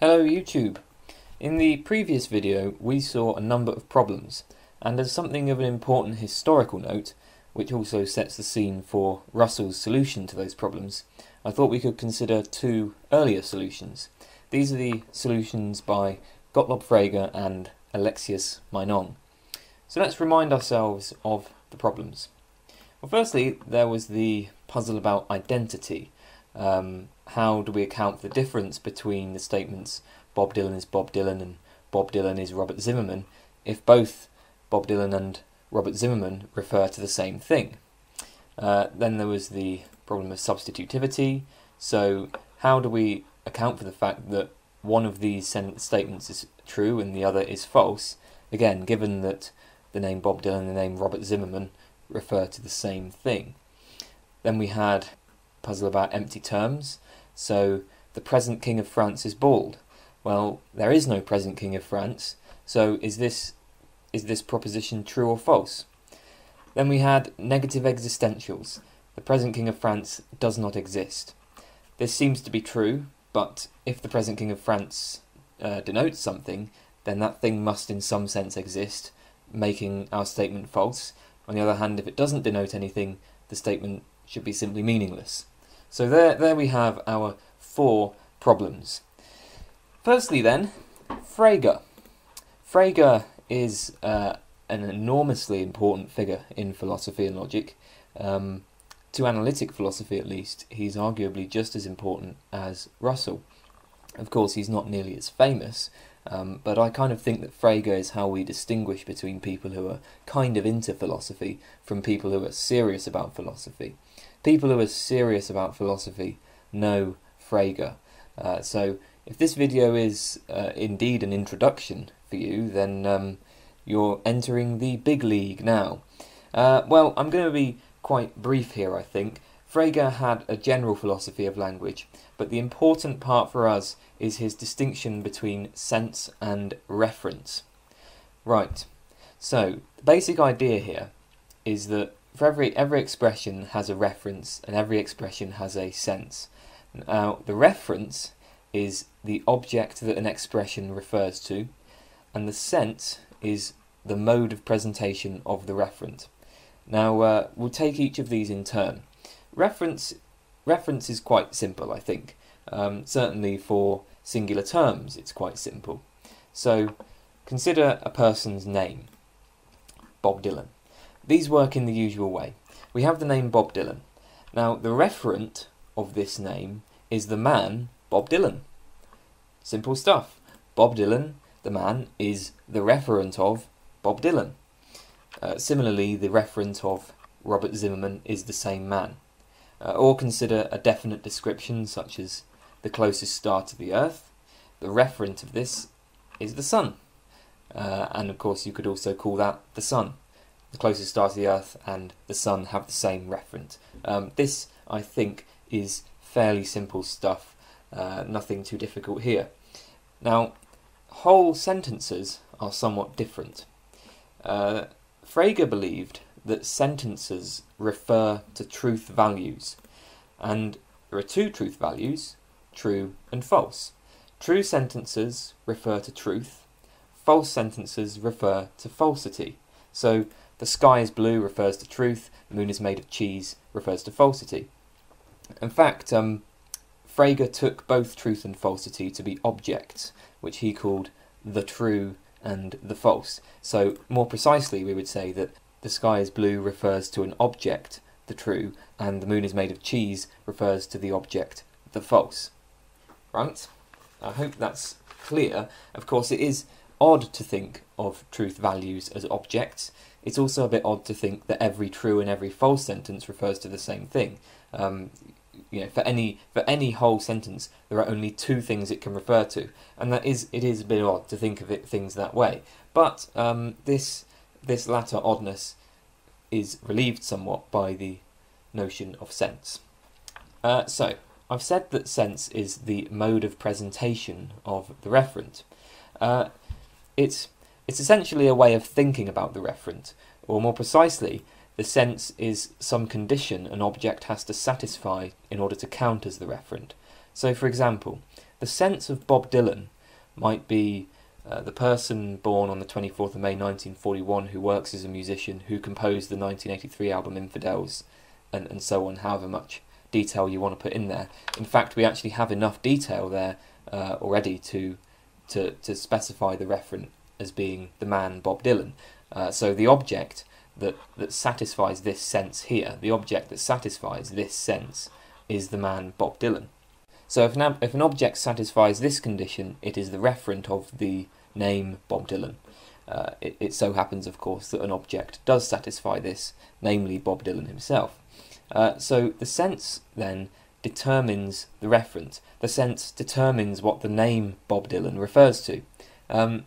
Hello YouTube! In the previous video we saw a number of problems and as something of an important historical note, which also sets the scene for Russell's solution to those problems, I thought we could consider two earlier solutions. These are the solutions by Gottlob Frege and Alexius Meinong. So let's remind ourselves of the problems. Well firstly there was the puzzle about identity. Um, how do we account for the difference between the statements Bob Dylan is Bob Dylan and Bob Dylan is Robert Zimmerman if both Bob Dylan and Robert Zimmerman refer to the same thing? Uh, then there was the problem of substitutivity. So how do we account for the fact that one of these statements is true and the other is false? Again, given that the name Bob Dylan and the name Robert Zimmerman refer to the same thing. Then we had puzzle about empty terms. So the present king of France is bald. Well, there is no present king of France. So is this is this proposition true or false? Then we had negative existentials. The present king of France does not exist. This seems to be true, but if the present king of France uh, denotes something, then that thing must in some sense exist, making our statement false. On the other hand, if it doesn't denote anything, the statement should be simply meaningless. So there, there we have our four problems. Firstly then, Frege. Frege is uh, an enormously important figure in philosophy and logic. Um, to analytic philosophy at least, he's arguably just as important as Russell. Of course, he's not nearly as famous, um, but I kind of think that Frege is how we distinguish between people who are kind of into philosophy from people who are serious about philosophy people who are serious about philosophy know Frege. Uh, so if this video is uh, indeed an introduction for you, then um, you're entering the big league now. Uh, well, I'm going to be quite brief here, I think. Frege had a general philosophy of language, but the important part for us is his distinction between sense and reference. Right, so the basic idea here is that for every every expression has a reference and every expression has a sense. Now the reference is the object that an expression refers to, and the sense is the mode of presentation of the referent. Now uh, we'll take each of these in turn. Reference reference is quite simple, I think. Um, certainly for singular terms, it's quite simple. So consider a person's name, Bob Dylan. These work in the usual way. We have the name Bob Dylan. Now, the referent of this name is the man Bob Dylan. Simple stuff. Bob Dylan, the man, is the referent of Bob Dylan. Uh, similarly, the referent of Robert Zimmerman is the same man. Uh, or consider a definite description such as the closest star to the Earth. The referent of this is the Sun. Uh, and of course, you could also call that the Sun the closest star to the Earth and the Sun have the same referent. Um, this, I think, is fairly simple stuff, uh, nothing too difficult here. Now, whole sentences are somewhat different. Uh, Frege believed that sentences refer to truth values, and there are two truth values, true and false. True sentences refer to truth, false sentences refer to falsity. So the sky is blue refers to truth, the moon is made of cheese refers to falsity. In fact, um, Frege took both truth and falsity to be objects, which he called the true and the false. So, more precisely, we would say that the sky is blue refers to an object, the true, and the moon is made of cheese refers to the object, the false. Right? I hope that's clear. Of course, it is odd to think of truth values as objects. It's also a bit odd to think that every true and every false sentence refers to the same thing. Um, you know, for any for any whole sentence, there are only two things it can refer to, and that is it is a bit odd to think of it things that way. But um, this this latter oddness is relieved somewhat by the notion of sense. Uh, so I've said that sense is the mode of presentation of the referent. Uh, it's, it's essentially a way of thinking about the referent, or more precisely, the sense is some condition an object has to satisfy in order to count as the referent. So for example, the sense of Bob Dylan might be uh, the person born on the 24th of May 1941 who works as a musician who composed the 1983 album Infidels and, and so on, however much detail you want to put in there. In fact, we actually have enough detail there uh, already to, to, to specify the referent as being the man Bob Dylan. Uh, so the object that, that satisfies this sense here, the object that satisfies this sense, is the man Bob Dylan. So if an, if an object satisfies this condition, it is the referent of the name Bob Dylan. Uh, it, it, so happens, of course, that an object does satisfy this, namely Bob Dylan himself. Uh, so the sense then determines the referent. The sense determines what the name Bob Dylan refers to. Um,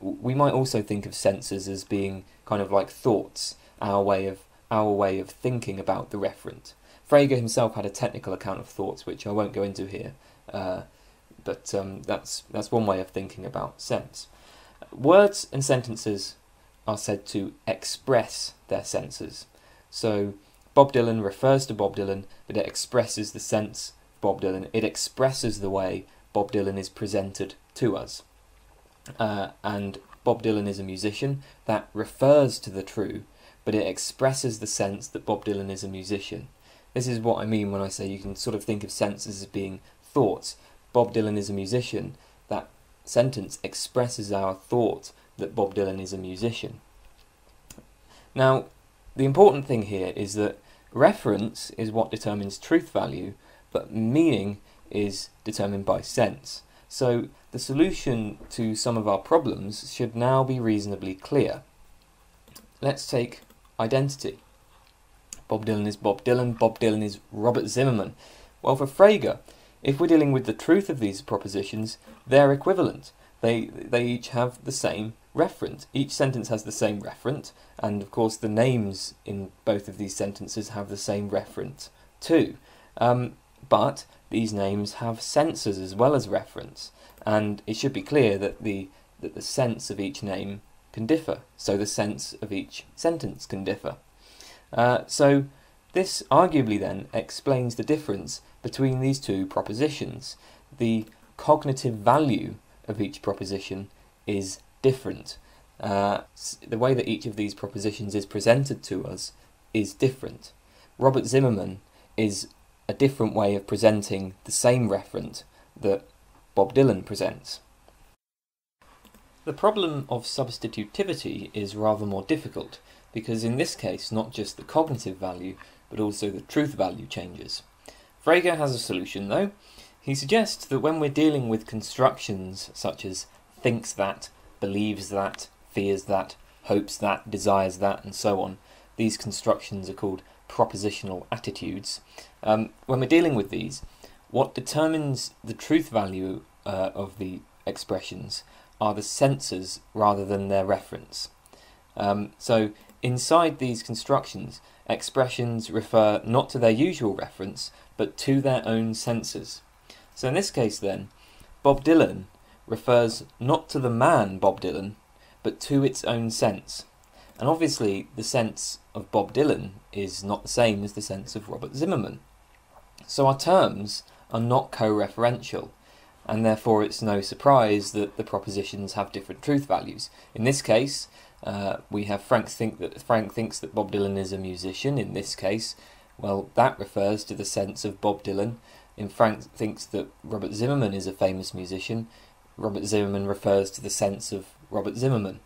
we might also think of senses as being kind of like thoughts, our way of our way of thinking about the referent. Frege himself had a technical account of thoughts, which I won't go into here, uh, but um, that's that's one way of thinking about sense. Words and sentences are said to express their senses. So Bob Dylan refers to Bob Dylan, but it expresses the sense of Bob Dylan. It expresses the way Bob Dylan is presented to us. Uh, and Bob Dylan is a musician that refers to the true, but it expresses the sense that Bob Dylan is a musician. This is what I mean when I say you can sort of think of senses as being thoughts. Bob Dylan is a musician. That sentence expresses our thought that Bob Dylan is a musician. Now, the important thing here is that reference is what determines truth value, but meaning is determined by sense. So the solution to some of our problems should now be reasonably clear. Let's take identity. Bob Dylan is Bob Dylan, Bob Dylan is Robert Zimmerman. Well, for Frege, if we're dealing with the truth of these propositions, they're equivalent. They, they each have the same referent. Each sentence has the same referent, and of course the names in both of these sentences have the same referent too. Um, but these names have senses as well as reference, and it should be clear that the that the sense of each name can differ, so the sense of each sentence can differ. Uh, so this arguably then explains the difference between these two propositions. The cognitive value of each proposition is different. Uh, the way that each of these propositions is presented to us is different. Robert Zimmerman is a different way of presenting the same referent that Bob Dylan presents. The problem of substitutivity is rather more difficult because in this case not just the cognitive value but also the truth value changes. Frege has a solution though. He suggests that when we're dealing with constructions such as thinks that, believes that, fears that, hopes that, desires that, and so on, these constructions are called propositional attitudes. Um, when we're dealing with these, what determines the truth value uh, of the expressions are the senses rather than their reference. Um, so Inside these constructions, expressions refer not to their usual reference, but to their own senses. So in this case then, Bob Dylan refers not to the man Bob Dylan, but to its own sense. And obviously the sense of Bob Dylan is not the same as the sense of Robert Zimmerman. So our terms are not co-referential, and therefore it's no surprise that the propositions have different truth values. In this case, uh, we have Frank think that Frank thinks that Bob Dylan is a musician. In this case, well, that refers to the sense of Bob Dylan. In Frank thinks that Robert Zimmerman is a famous musician. Robert Zimmerman refers to the sense of Robert Zimmerman.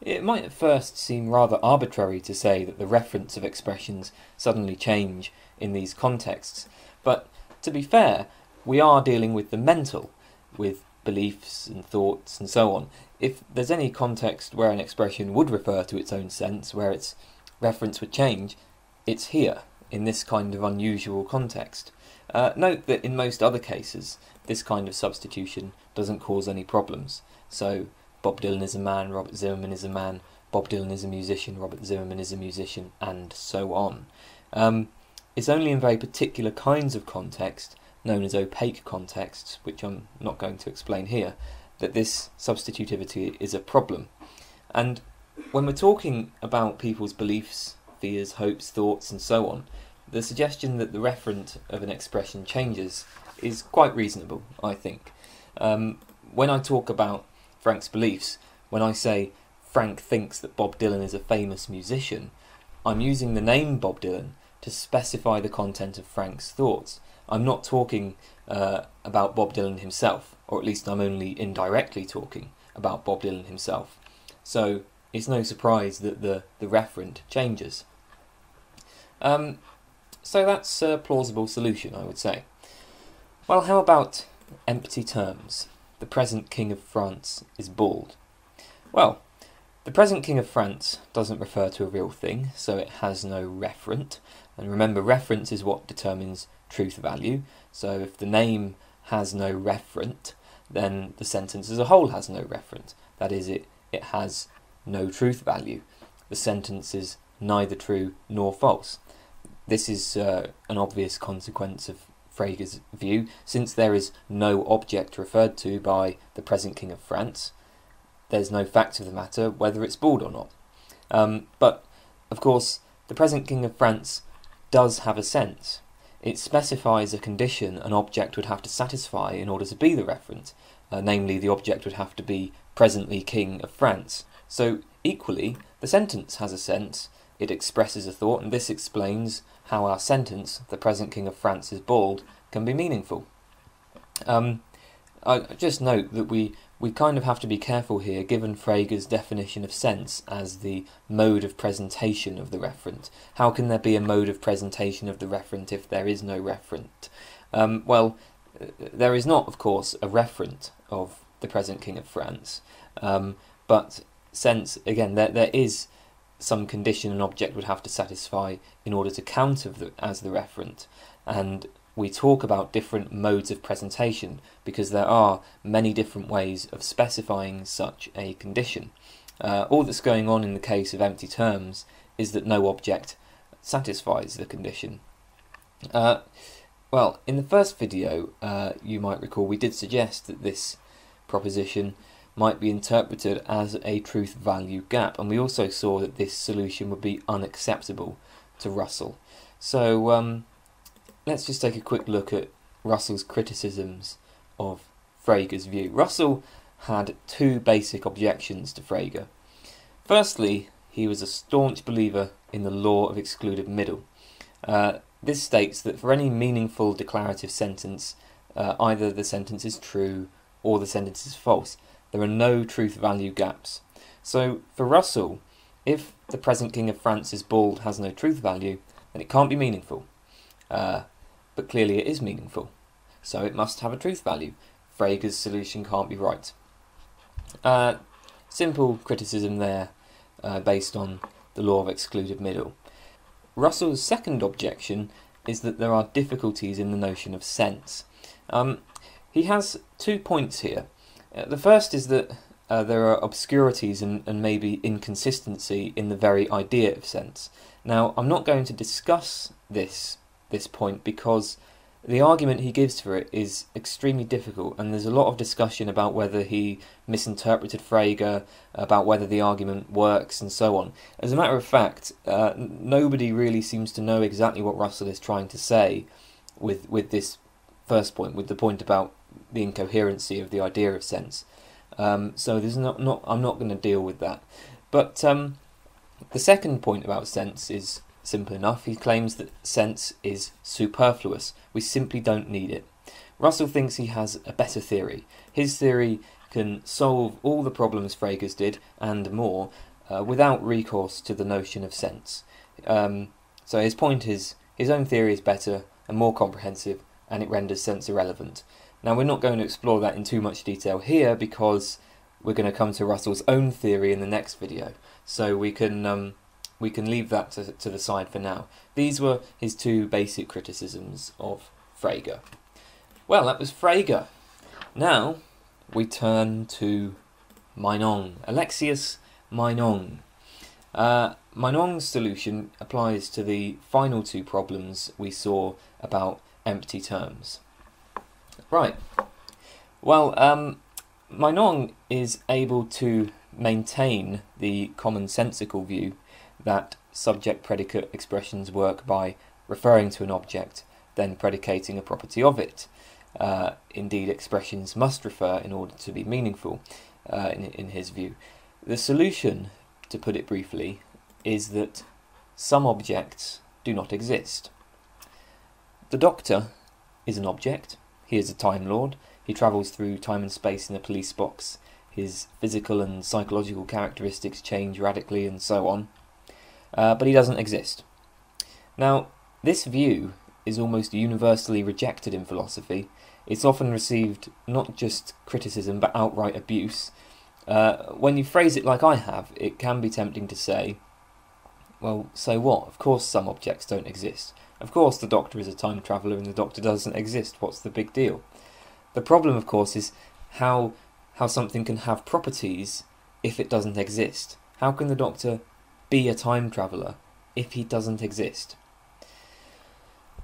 It might at first seem rather arbitrary to say that the reference of expressions suddenly change in these contexts, but to be fair, we are dealing with the mental, with beliefs and thoughts and so on. If there's any context where an expression would refer to its own sense, where its reference would change, it's here, in this kind of unusual context. Uh, note that in most other cases, this kind of substitution doesn't cause any problems. So, Bob Dylan is a man, Robert Zimmerman is a man, Bob Dylan is a musician, Robert Zimmerman is a musician, and so on. Um, it's only in very particular kinds of context known as opaque contexts, which I'm not going to explain here, that this substitutivity is a problem. And when we're talking about people's beliefs, fears, hopes, thoughts, and so on, the suggestion that the referent of an expression changes is quite reasonable, I think. Um, when I talk about Frank's beliefs, when I say Frank thinks that Bob Dylan is a famous musician, I'm using the name Bob Dylan to specify the content of Frank's thoughts. I'm not talking uh, about Bob Dylan himself, or at least I'm only indirectly talking about Bob Dylan himself. So it's no surprise that the, the referent changes. Um, so that's a plausible solution, I would say. Well, how about empty terms? The present King of France is bald. Well, the present King of France doesn't refer to a real thing, so it has no referent. And remember, reference is what determines truth value. So if the name has no referent, then the sentence as a whole has no referent. That is, it, it has no truth value. The sentence is neither true nor false. This is uh, an obvious consequence of Frege's view, since there is no object referred to by the present King of France, there's no fact of the matter whether it's bald or not. Um, but, of course, the present King of France does have a sense. It specifies a condition an object would have to satisfy in order to be the referent, uh, namely, the object would have to be presently King of France. So, equally, the sentence has a sense, it expresses a thought, and this explains how our sentence, the present King of France is bald, can be meaningful. Um, I just note that we, we kind of have to be careful here, given Frege's definition of sense as the mode of presentation of the referent. How can there be a mode of presentation of the referent if there is no referent? Um, well, there is not, of course, a referent of the present King of France, um, but sense, again, there, there is some condition an object would have to satisfy in order to count the, as the referent. And we talk about different modes of presentation because there are many different ways of specifying such a condition. Uh, all that's going on in the case of empty terms is that no object satisfies the condition. Uh, well, in the first video, uh, you might recall we did suggest that this proposition might be interpreted as a truth value gap, and we also saw that this solution would be unacceptable to Russell. So um, let's just take a quick look at Russell's criticisms of Frege's view. Russell had two basic objections to Frege. Firstly, he was a staunch believer in the law of excluded middle. Uh, this states that for any meaningful declarative sentence, uh, either the sentence is true or the sentence is false. There are no truth value gaps. So for Russell, if the present King of France is bald has no truth value, then it can't be meaningful. Uh, but clearly it is meaningful. So it must have a truth value. Frege's solution can't be right. Uh, simple criticism there uh, based on the law of excluded middle. Russell's second objection is that there are difficulties in the notion of sense. Um, he has two points here. Uh, the first is that uh, there are obscurities and, and maybe inconsistency in the very idea of sense. Now, I'm not going to discuss this this point because the argument he gives for it is extremely difficult, and there's a lot of discussion about whether he misinterpreted Frege, about whether the argument works, and so on. As a matter of fact, uh, nobody really seems to know exactly what Russell is trying to say with with this first point, with the point about the incoherency of the idea of sense. Um, so there's not, not I'm not going to deal with that. But um, the second point about sense is simple enough. He claims that sense is superfluous. We simply don't need it. Russell thinks he has a better theory. His theory can solve all the problems Frege's did and more uh, without recourse to the notion of sense. Um, so his point is his own theory is better and more comprehensive and it renders sense irrelevant. Now, we're not going to explore that in too much detail here because we're going to come to Russell's own theory in the next video. So we can um, we can leave that to, to the side for now. These were his two basic criticisms of Frege. Well, that was Frege. Now we turn to Meinong, Alexius Meinong. Uh, Meinong's solution applies to the final two problems we saw about empty terms. Right. Well, um, Meinong is able to maintain the commonsensical view that subject predicate expressions work by referring to an object, then predicating a property of it. Uh, indeed, expressions must refer in order to be meaningful, uh, in, in his view. The solution, to put it briefly, is that some objects do not exist. The Doctor is an object. He is a Time Lord. He travels through time and space in a police box. His physical and psychological characteristics change radically and so on. Uh, but he doesn't exist. Now, this view is almost universally rejected in philosophy. It's often received not just criticism but outright abuse. Uh, when you phrase it like I have, it can be tempting to say, well, so what? Of course some objects don't exist. Of course the Doctor is a time traveller and the Doctor doesn't exist. What's the big deal? The problem, of course, is how how something can have properties if it doesn't exist. How can the Doctor be a time traveller if he doesn't exist?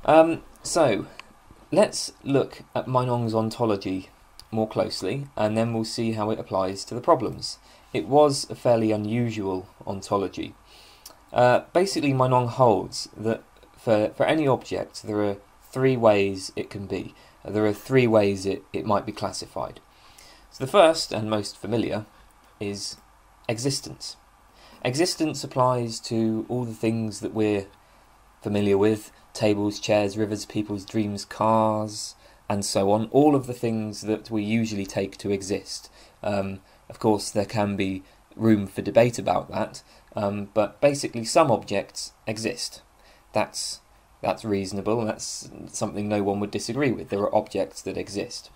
Um, so, let's look at Meinong's ontology more closely, and then we'll see how it applies to the problems. It was a fairly unusual ontology. Uh, basically, Meinong holds that for, for any object, there are three ways it can be. There are three ways it, it might be classified. So the first and most familiar is existence. Existence applies to all the things that we're familiar with tables, chairs, rivers, people's dreams, cars, and so on. All of the things that we usually take to exist. Um, of course, there can be room for debate about that, um, but basically, some objects exist. That's that's reasonable, and that's something no one would disagree with. There are objects that exist.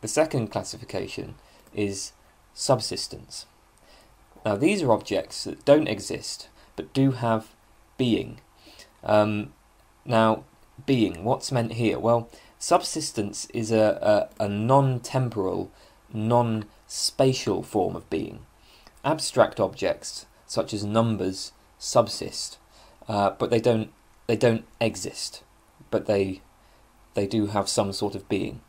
The second classification is subsistence. Now, these are objects that don't exist but do have being. Um, now, being, what's meant here? Well, subsistence is a, a, a non temporal, non spatial form of being. Abstract objects, such as numbers, subsist, uh, but they don't they don't exist, but they they do have some sort of being.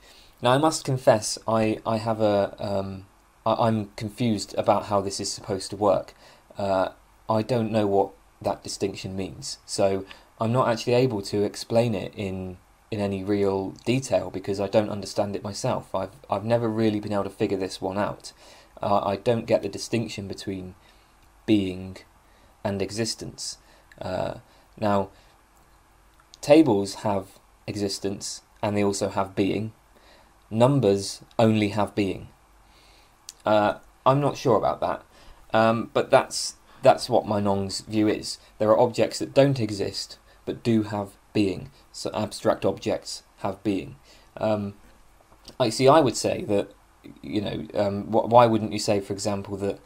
Now, I must confess, I I have a um, I, am confused about how this is supposed to work. Uh, I don't know what that distinction means, so I'm not actually able to explain it in in any real detail because I don't understand it myself. I've I've never really been able to figure this one out. Uh, I don't get the distinction between being and existence. Uh, now, tables have existence and they also have being. Numbers only have being. Uh, I'm not sure about that, um, but that's that's what Meinong's view is. There are objects that don't exist but do have being. So abstract objects have being. Um, I see. I would say that you know um, wh- why wouldn't you say, for example, that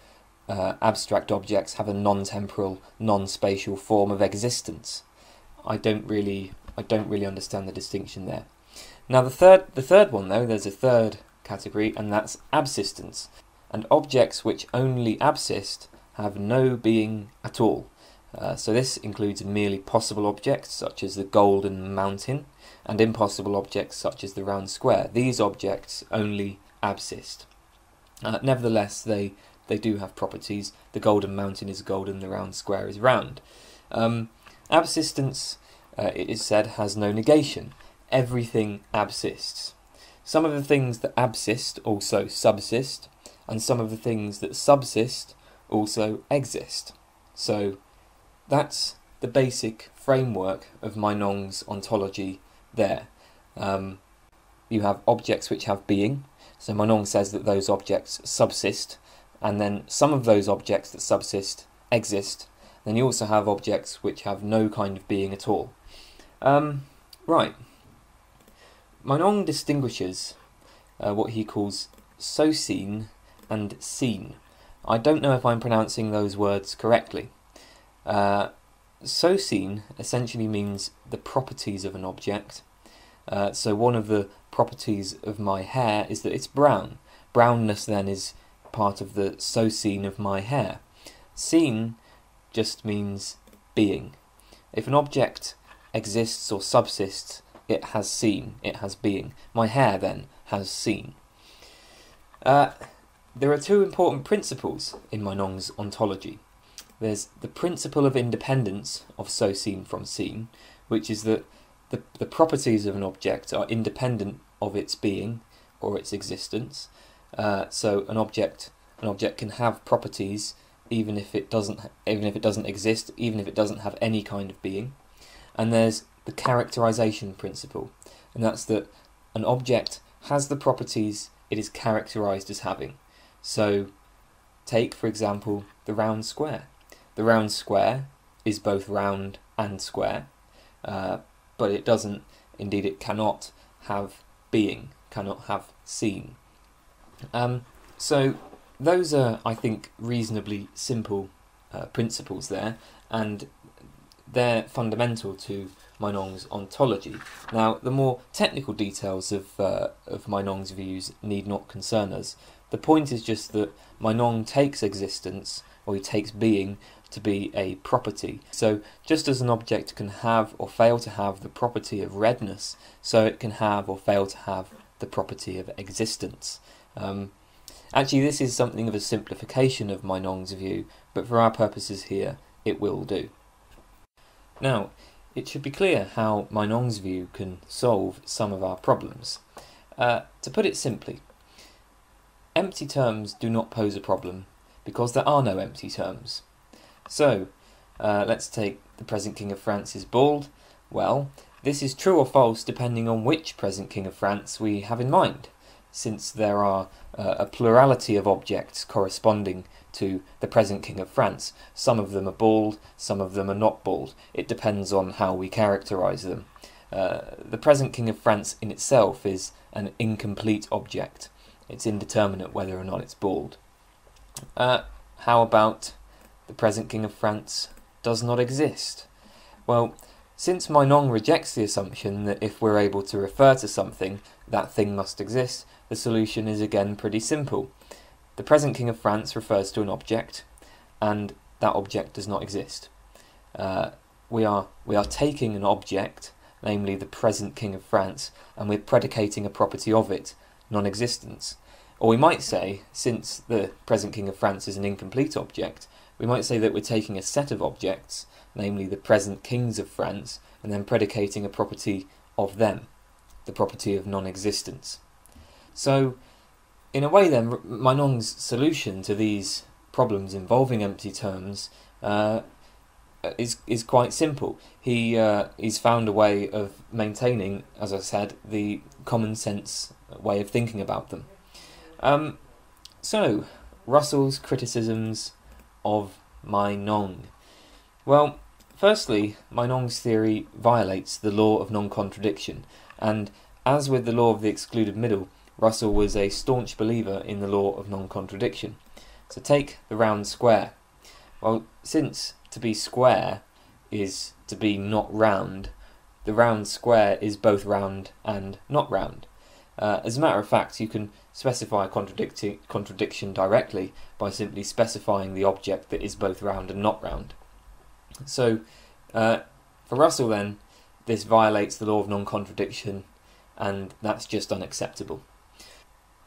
uh, abstract objects have a non-temporal, non-spatial form of existence. I don't really, I don't really understand the distinction there. Now the third, the third one though, there's a third category, and that's absistence. And objects which only absist have no being at all. Uh, so this includes merely possible objects such as the golden mountain, and impossible objects such as the round square. These objects only absist. Uh, nevertheless, they they do have properties. The golden mountain is golden, the round square is round. Um, absistence, uh, it is said, has no negation. Everything absists. Some of the things that absist also subsist, and some of the things that subsist also exist. So that's the basic framework of Meinong's ontology there. Um, you have objects which have being, so Meinong says that those objects subsist, and then some of those objects that subsist exist. Then you also have objects which have no kind of being at all. Um, right. Distinguishes uh, what he calls Sosein and Sein. I don't know if I'm pronouncing those words correctly. Uh, Sosein essentially means the properties of an object. Uh, so one of the properties of my hair is that it's brown. Brownness then is part of the Sosein of my hair. Sein just means being. If an object exists or subsists, it has Sein, it has being. My hair then has Sein. Uh, there are two important principles in Meinong's ontology. There's the principle of independence of Sosein from Sein, which is that the, the properties of an object are independent of its being or its existence. Uh, so an object an object can have properties even if it doesn't even if it doesn't exist, even if it doesn't have any kind of being. And there's the characterization principle, and that's that an object has the properties it is characterized as having. So take for example the round square. The round square is both round and square, uh, but it doesn't, indeed it cannot have being, cannot have Sein. Um, so those are, I think, reasonably simple uh, principles there, and they're fundamental to Meinong's ontology. Now, the more technical details of, uh, of Meinong's views need not concern us. The point is just that Meinong takes existence, or he takes being, to be a property. So, just as an object can have or fail to have the property of redness, so it can have or fail to have the property of existence. Um, Actually, this is something of a simplification of Meinong's view, but for our purposes here, it will do. Now, it should be clear how Meinong's view can solve some of our problems. Uh, to put it simply, empty terms do not pose a problem because there are no empty terms. So, uh, let's take the present King of France is bald. Well, this is true or false depending on which present King of France we have in mind since there are uh, a plurality of objects corresponding to the present King of France. Some of them are bald, some of them are not bald. It depends on how we characterize them. Uh, the present King of France in itself is an incomplete object. It's indeterminate whether or not it's bald. Uh, how about the present King of France does not exist? Well, since Meinong rejects the assumption that if we're able to refer to something, that thing must exist, the solution is again pretty simple. The present King of France refers to an object, and that object does not exist. Uh, we are we are taking an object, namely the present King of France, and we're predicating a property of it, non-existence. Or we might say, since the present King of France is an incomplete object, we might say that we're taking a set of objects, namely the present kings of France, and then predicating a property of them, the property of non-existence. So, in a way, then, Meinong's solution to these problems involving empty terms uh, is is quite simple. He uh, he's found a way of maintaining, as I said, the common sense way of thinking about them. Um, so, Russell's criticisms of Meinong. Well, firstly, Meinong's theory violates the law of non-contradiction, and as with the law of the excluded middle, Russell was a staunch believer in the law of non-contradiction. So take the round square. Well, since to be square is to be not round, the round square is both round and not round. Uh, as a matter of fact, you can specify a contradiction directly by simply specifying the object that is both round and not round. So, uh, for Russell, then, this violates the law of non contradiction, and that's just unacceptable.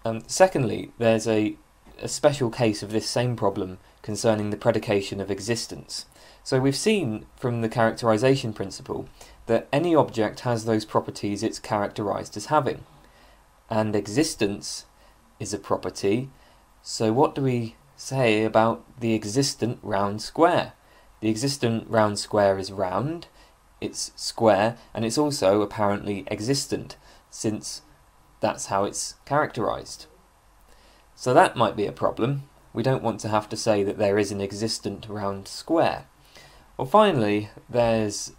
Um, secondly, there's a, a special case of this same problem concerning the predication of existence. So we've seen from the characterization principle that any object has those properties it's characterized as having. And existence is a property, so what do we say about the existent round square? The existent round square is round, it's square, and it's also apparently existent, since that's how it's characterized. So that might be a problem. We don't want to have to say that there is an existent round square. Well, finally, there's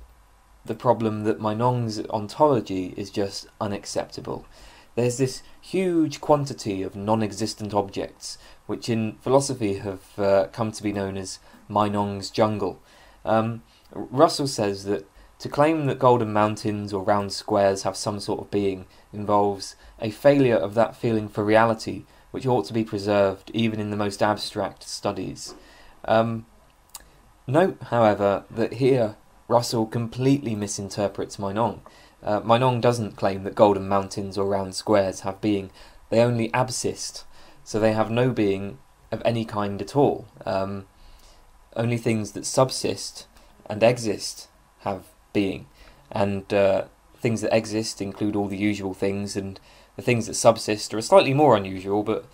the problem that Meinong's ontology is just unacceptable. There's this huge quantity of non-existent objects, which in philosophy have uh, come to be known as Meinong's jungle. Um, Russell says that to claim that golden mountains or round squares have some sort of being involves a failure of that feeling for reality, which ought to be preserved even in the most abstract studies. Um, note, however, that here Russell completely misinterprets Meinong. Uh, Meinong doesn't claim that golden mountains or round squares have being, they only absist, so they have no being of any kind at all. Um, only things that subsist and exist have being. and uh, things that exist include all the usual things, and the things that subsist are slightly more unusual, but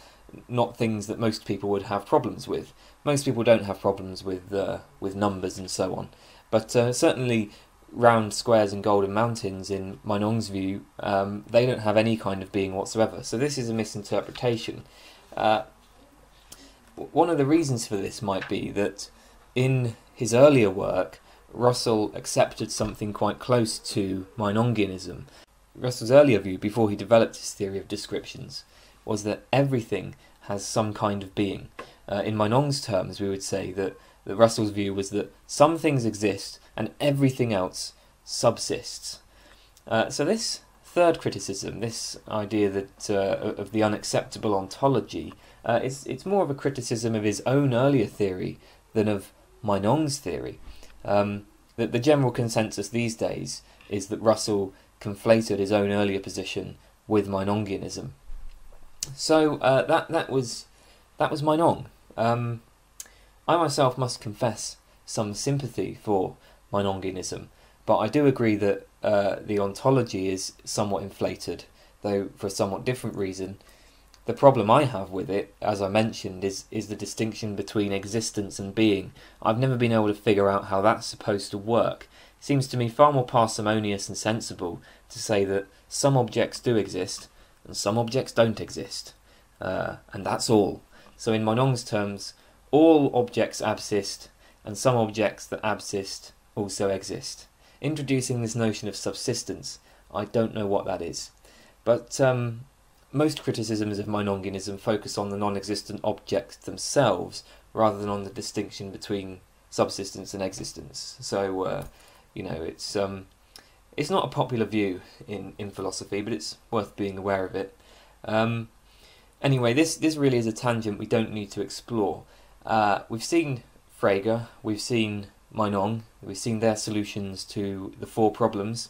not things that most people would have problems with. Most people don't have problems with uh, with numbers and so on, but uh, certainly round squares and golden mountains in Meinong's view, um, they don't have any kind of being whatsoever. So this is a misinterpretation. Uh, one of the reasons for this might be that in his earlier work, Russell accepted something quite close to Meinongianism. Russell's earlier view, before he developed his theory of descriptions, was that everything has some kind of being. Uh, in Meinong's terms, we would say that, that Russell's view was that some things exist and everything else subsists. Uh, so this third criticism, this idea that uh, of the unacceptable ontology, uh, it's more of a criticism of his own earlier theory than of Meinong's theory. Um, that the general consensus these days is that Russell conflated his own earlier position with Meinongianism. So uh, that that was that was Meinong. Um, I myself must confess some sympathy for Meinongianism, but I do agree that uh, the ontology is somewhat inflated, though for a somewhat different reason. The problem I have with it, as I mentioned, is is the distinction between existence and being. I've never been able to figure out how that's supposed to work. It seems to me far more parsimonious and sensible to say that some objects do exist and some objects don't exist, uh, and that's all. So in Meinong's terms, all objects absist, and some objects that absist also exist. Introducing this notion of subsistence, I don't know what that is, but um, most criticisms of Meinongianism focus on the non-existent objects themselves rather than on the distinction between subsistence and existence. So, uh, you know, it's um, it's not a popular view in, in philosophy, but it's worth being aware of it. Um, anyway, this this really is a tangent we don't need to explore. Uh, we've seen Frege, we've seen Meinong, we've seen their solutions to the four problems,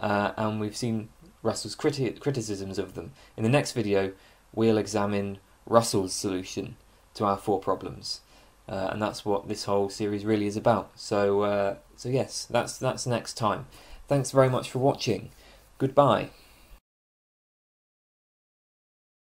uh, and we've seen Russell's criti criticisms of them. In the next video, we'll examine Russell's solution to our four problems, uh, and that's what this whole series really is about. So, uh, so yes, that's that's next time. Thanks very much for watching. Goodbye.